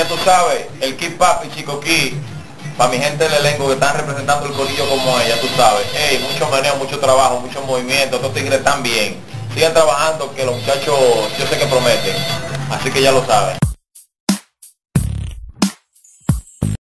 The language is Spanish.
ya tú sabes, el Kid Papi, Chico Kid, para mi gente del elenco que están representando el corillo como ella, tú sabes, hey, mucho meneo, mucho trabajo, mucho movimiento, estos tigres están bien. Sigan trabajando, que los muchachos, yo sé que prometen. Así que ya lo saben.